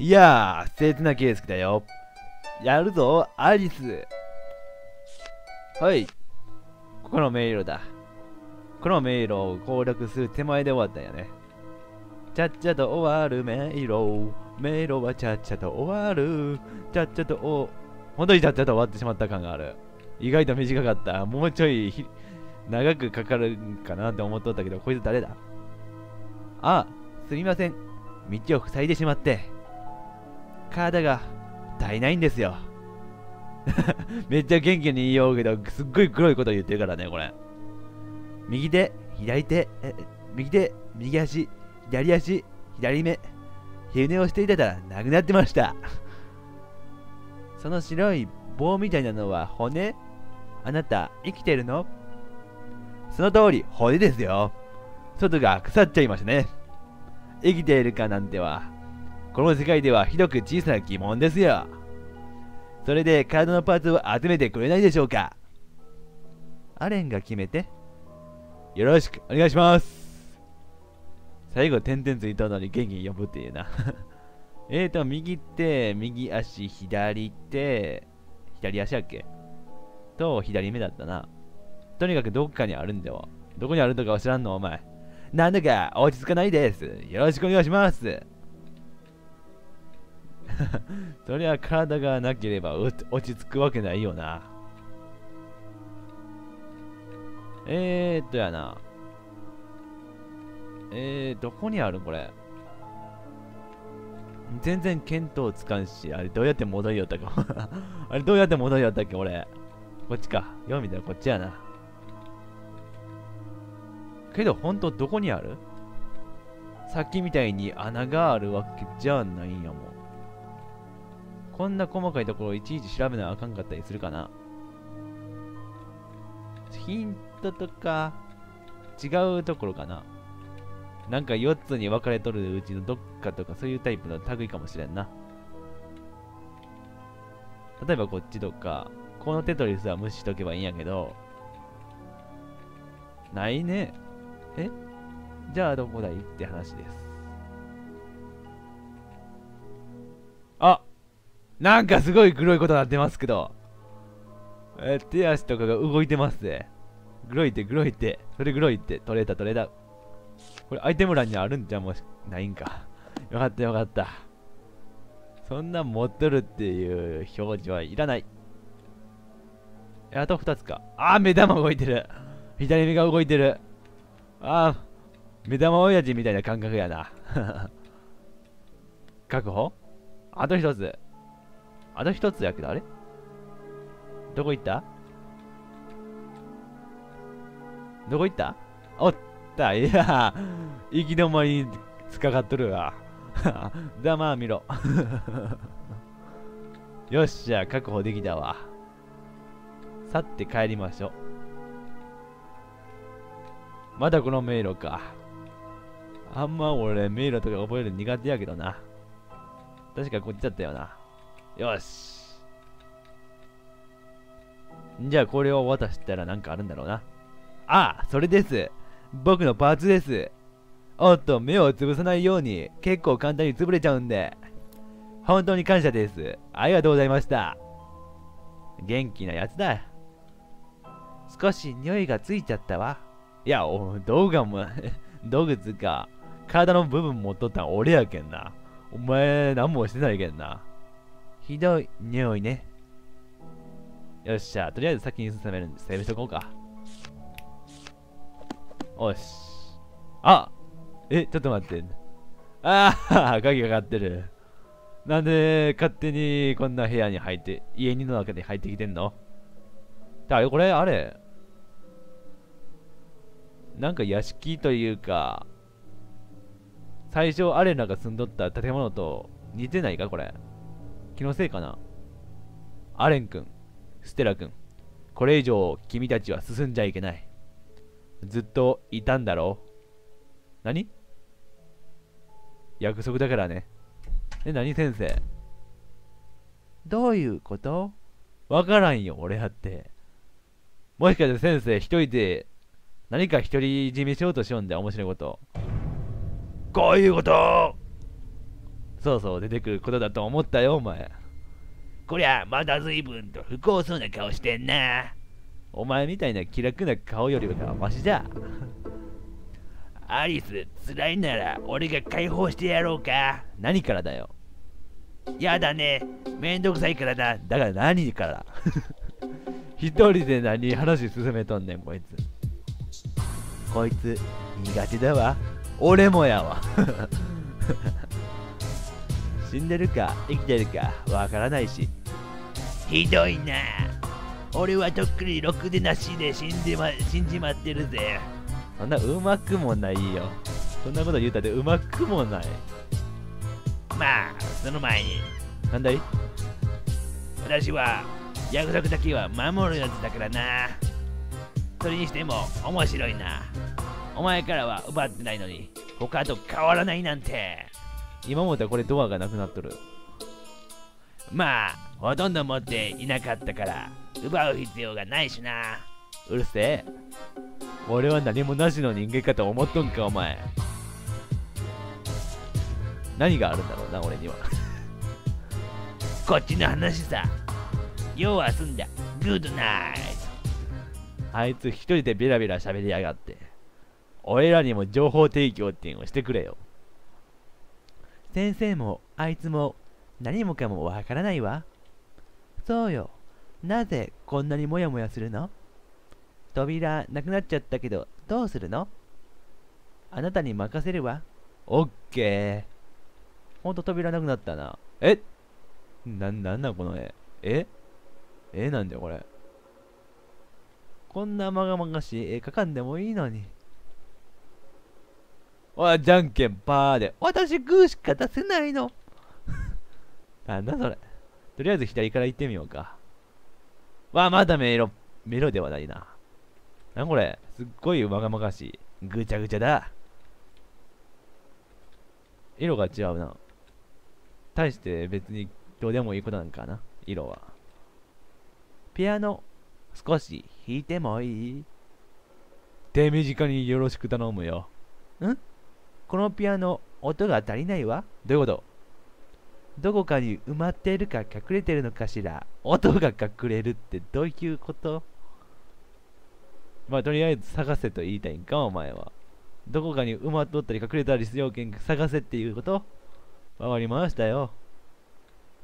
いやー、切なケースだよ。やるぞ、アリス。はい。ここの迷路だ。この迷路を攻略する手前で終わったんやね。ちゃっちゃと終わる迷路。迷路はちゃっちゃと終わる。ちゃっちゃとお、本当にちゃっちゃと終わってしまった感がある。意外と短かった。もうちょい長くかかるかなって思っとったけど、こいつ誰だ？あ、すみません。道を塞いでしまって。体が足りないんですよ。めっちゃ元気に言おうけど、すっごい黒いこと言ってるからね、これ。右手、左手え、右手、右足、左足、左目。昼寝をしていたらなくなってました。その白い棒みたいなのは骨？あなた、生きてるの？その通り、骨ですよ。外が腐っちゃいましたね。生きているかなんては、この世界ではひどく小さな疑問ですよ。それで体のパーツを集めてくれないでしょうか？アレンが決めて。よろしくお願いします。最後、点々ついたのに元気に呼ぶっていうな えーと、右手、右足、左手、左足やっけ？と、左目だったな。とにかくどっかにあるんだよ。どこにあるのか知らんのお前。なんだか落ち着かないです。よろしくお願いします。そりゃ体がなければ落ち着くわけないよな。えーっとやな。えー、どこにあるこれ？全然見当つかんし、あれどうやって戻りよったか あれどうやって戻りよったっけ俺。こっちか。読みだ、こっちやな。けど、ほんとどこにある？さっきみたいに穴があるわけじゃないんやもん。こんな細かいところいちいち調べなあかんかったりするかな？ヒントとか、違うところかな？なんか4つに分かれとるうちのどっかとかそういうタイプの類かもしれんな。例えばこっちとか、このテトリスは無視しとけばいいんやけど、ないね。え？じゃあどこだい？って話です。なんかすごい黒いことになってますけど。え、手足とかが動いてますね。黒いって黒いって。それ黒いって。取れた取れた。これアイテム欄にあるんじゃもしないんか。よかったよかった。そんな持っとるっていう表示はいらない。あと2つか。あー、目玉動いてる。左目が動いてる。あー、目玉親父みたいな感覚やな。確保？あと1つ。あと1つやけど、あれ？どこ行った？どこ行った？おったいや行き止まりにつかかっとるわ。だまあ見ろ。よっしゃ、確保できたわ。去って帰りましょう。まだこの迷路か。あんま俺迷路とか覚える苦手やけどな。確かこっちだったよな。よし。じゃあこれを渡したらなんかあるんだろうな。ああ、それです。僕のパーツです。おっと、目を潰さないように結構簡単に潰れちゃうんで。本当に感謝です。ありがとうございました。元気なやつだ。少し匂いがついちゃったわ。いや、お道具も、道具つか、体の部分持っとったん俺やけんな。お前、何もしてないけんな。ひどい匂いね。よっしゃ、とりあえず先に進めるんで、セーブしとこうか。よし。あえ、ちょっと待って。ああ、鍵かかってる。なんで勝手にこんな部屋に入って、家にの中に入ってきてんの？だこれ、あれ？なんか屋敷というか、最初アレナが住んどった建物と似てないかこれ？気のせいかな？アレン君、ステラ君、これ以上君たちは進んじゃいけない。ずっといたんだろ？う何？約束だからね。え、何先生？どういうこと？わからんよ、俺やって。もしかして先生一人で何か独り占めしようとしようんだよ、面白いこと。こういうことそうそう出てくることだと思ったよ、お前。こりゃ、まだ随分と不幸そうな顔してんな。お前みたいな気楽な顔よりはマシだ。アリス、辛いなら俺が解放してやろうか。何からだよ。やだね。めんどくさいからな。だから何から 一人で何話進めとんねん、こいつ。こいつ、苦手だわ。俺もやわ。死んでるか生きてるかわからないし。ひどいな。俺はとっくにろくでなしで死んでま死んじまってるぜ。そんなうまくもないよ。そんなこと言うたってうまくもない。まあ、その前に。なんだい？私は約束だけは守るやつだからな。それにしても面白いな。お前からは奪ってないのに、他と変わらないなんて。今もたこれドアがなくなっとる。まあ、ほとんど持っていなかったから、奪う必要がないしな。うるせえ。俺は何もなしの人間かと思っとんか、お前。何があるんだろうな、俺には。こっちの話さ。よう遊んだ。グッドナイト。あいつ一人でベラベラ喋りやがって。俺らにも情報提供っていうのをしてくれよ。先生もあいつも何もかもわからないわ。そうよ。なぜこんなにモヤモヤするの？扉なくなっちゃったけどどうするの？あなたに任せるわ。オッケー。ほんと扉なくなったな。え？な、なんなんこの絵？え？えなんだよこれ。こんなまがまがしい絵描かんでもいいのに。おい、じゃんけんパーで。私グーしか出せないの。なんだそれ。とりあえず左から行ってみようか。わあ、まだメロ、メロではないな。なんこれ。すっごいまがまがしい。ぐちゃぐちゃだ。色が違うな。対して別にどうでもいいことなんかな。色は。ピアノ、少し弾いてもいい？手短によろしく頼むよ。ん？このピアノ、音が足りないわどういうこと？どこかに埋まっているか隠れてるのかしら音が隠れるってどういうこと？まあとりあえず探せと言いたいんかお前は。どこかに埋まっとったり隠れたりする要件探せっていうこと？わかりましたよ。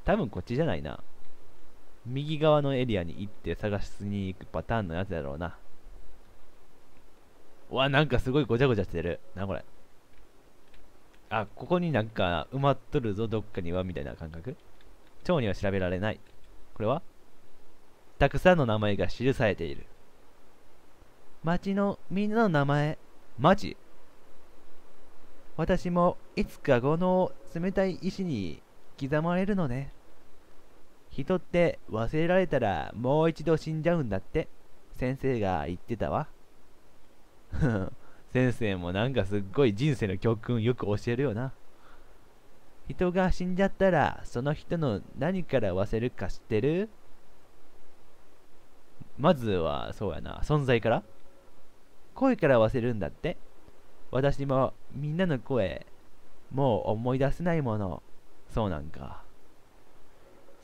多分こっちじゃないな。右側のエリアに行って探しに行くパターンのやつだろうな。うわ、なんかすごいごちゃごちゃしてる。な、これ。あ、ここになんか埋まっとるぞ、どっかには、みたいな感覚？蝶には調べられない。これは？たくさんの名前が記されている。町のみんなの名前？町？私もいつかこの冷たい石に刻まれるのね。人って忘れられたらもう一度死んじゃうんだって先生が言ってたわ。先生もなんかすっごい人生の教訓よく教えるよな。人が死んじゃったらその人の何から忘れるか知ってる？まずはそうやな。存在から？声から忘れるんだって。私もみんなの声もう思い出せないもの。そうなんか。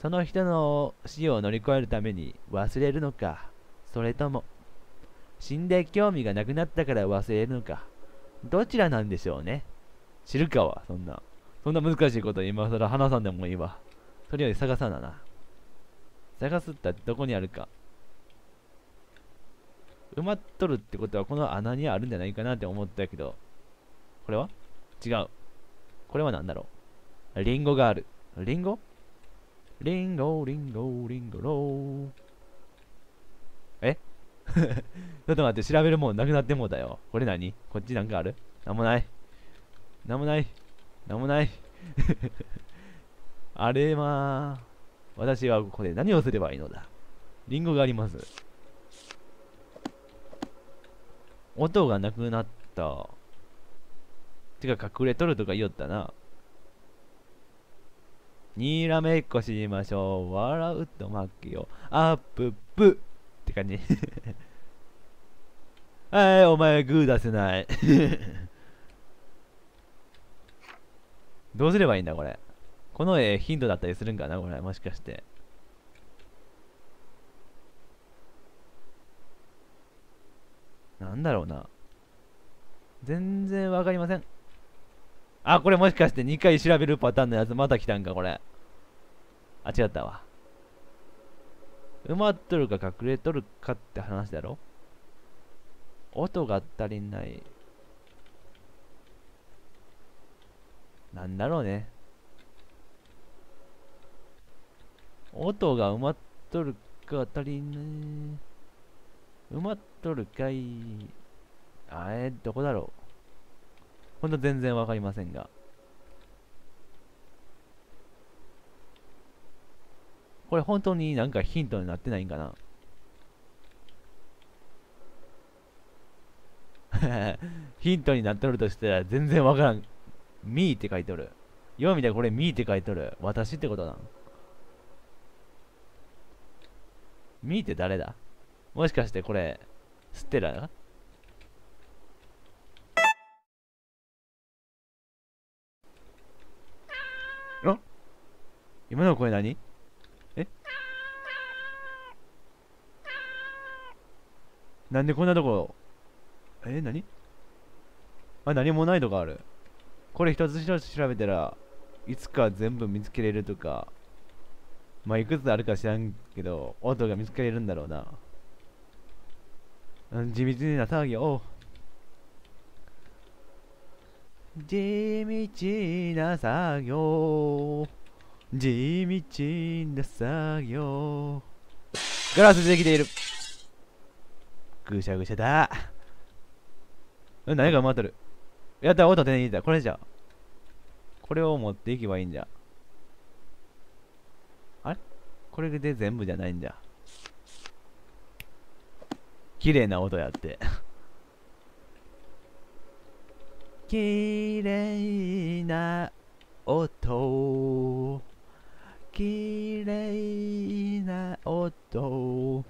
その人の死を乗り越えるために忘れるのか。それとも死んで興味がなくなったから忘れるのか。どちらなんでしょうね。知るかはそんな。そんな難しいこと今更話さんでもいいわ。とりあえず探さなな。探すったらどこにあるか。埋まっとるってことはこの穴にあるんじゃないかなって思ったけど。これは？違う。これは何だろう。リンゴがある。リンゴ？リンゴリンゴリンゴロー。え？ちょっと待って調べるもんなくなってもうたよこれ何？こっちなんかある？なんもないなんもないなんもない あれまあ私はここで何をすればいいのだ？リンゴがあります音がなくなった。てか隠れとるとか言おったな。にらめっこしましょう。笑うと負けよ。アッププって感じ。はい、お前グー出せない。どうすればいいんだ、これ？この絵ヒントだったりするんかなこれ、もしかして。なんだろうな。全然わかりません。あ、これもしかして2回調べるパターンのやつまた来たんか、これ。あ、違ったわ。埋まっとるか隠れとるかって話だろ？音が足りない。なんだろうね。音が埋まっとるか足りない。埋まっとるかい。あれ、どこだろう。ほんと全然わかりませんが。これ本当になんかヒントになってないんかな ヒントになっとるとしたら全然わからん。me って書いとる。よう見たらこれ me って書いとる。私ってことなん ?me って誰だ？もしかしてこれ、ステラ？あ？今の声何？え？なんでこんなとこえ何？あ、何もないとかある。これ一つ一つ調べたらいつか全部見つけれるとかまあいくつあるか知らんけど音が見つけれるんだろうな。地道な作業地道な作業。地道な作業。ガラスでできている。ぐしゃぐしゃだ。うん何が埋まってるやった、音手に入れた。これじゃ。これを持っていけばいいんじゃ。あれ？これで全部じゃないんじゃ。綺麗な音やって。綺麗な音。綺麗な音。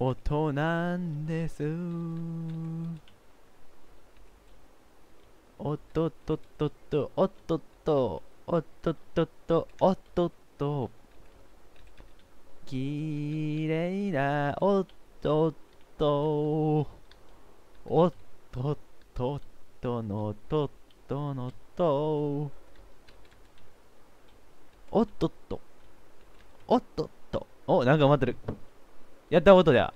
音なんです。おっとっとっとっと、おっとっと、おっとっとっと、おっとっと。きれいなおっとっと、おっとっとっとのとっとのと。おっとっと、おっとっと。お、なんか待ってる。やった音だ。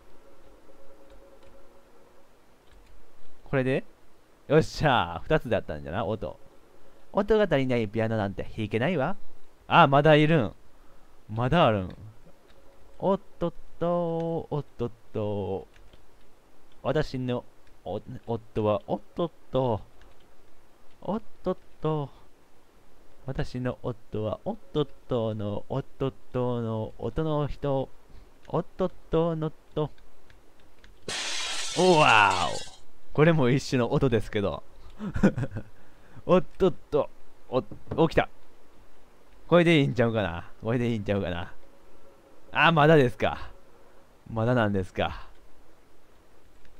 これで？よっしゃー、二つだったんじゃな、音。音が足りないピアノなんて弾けないわ。あ、まだいるん。まだあるん。おっとっと、おっとっと。私の夫は、おっとっと。おっとっと。私の夫は、おっとっとの、おっとっとの、音の人。おっとっとのと。おわおこれも一種の音ですけど。おっとっと、お、起きた。これでいいんちゃうかなこれでいいんちゃうかなあ、まだですか。まだなんですか。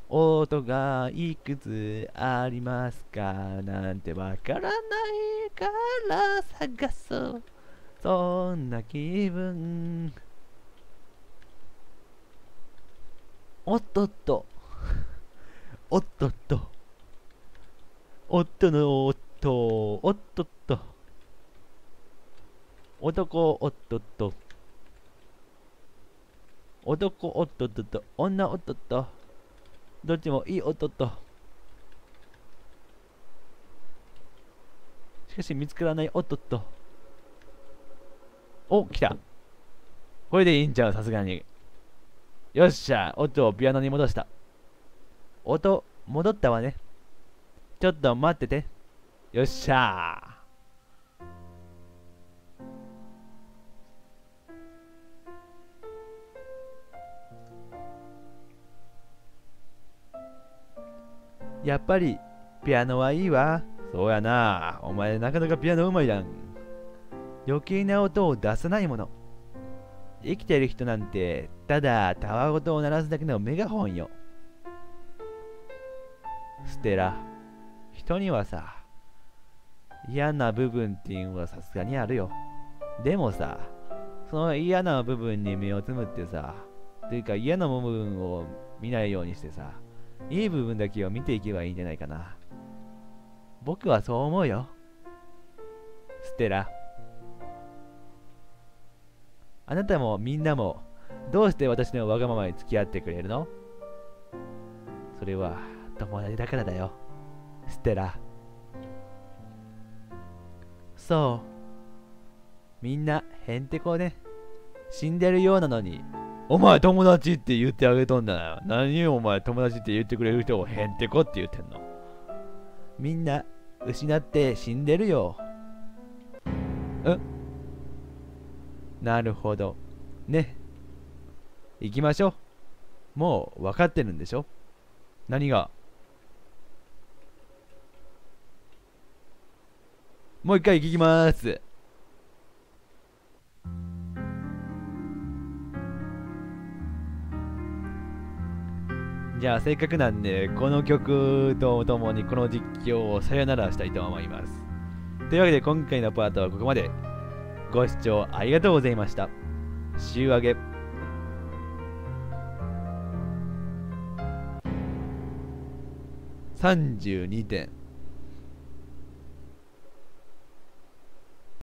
音がいくつありますかなんてわからないから探そう。そんな気分。おっとっと。おっとっと。おっとのおっと、おっとっと。男おっとっと。男おっとっとと、女おっとっと。どっちもいいおっとっと。しかし見つからないおっとっと。お、来た。これでいいんちゃう？さすがに。よっしゃ、音をピアノに戻した。音、戻ったわね。ちょっと待ってて。よっしゃやっぱり、ピアノはいいわ。そうやな。お前なかなかピアノうまいやん。余計な音を出さないもの。生きてる人なんて、ただたわごとを鳴らすだけのメガホンよ。ステラ、人にはさ、嫌な部分っていうのはさすがにあるよ。でもさ、その嫌な部分に目をつむってさ、というか嫌な部分を見ないようにしてさ、いい部分だけを見ていけばいいんじゃないかな。僕はそう思うよ。ステラ。あなたもみんなもどうして私のわがままに付き合ってくれるの？それは友達だからだよ。ステラ。そう。みんなへんてこね。死んでるようなのに。お前友達って言ってあげとんだな。何お前友達って言ってくれる人をへんてこって言ってんの？みんな失って死んでるよ。んなるほど。ね。行きましょう。もう分かってるんでしょ？何が？もう一回聞きます。じゃあせっかくなんでこの曲とともにこの実況をさよならしたいと思います。というわけで今回のパートはここまで。ご視聴ありがとうございました。週上げ。32点。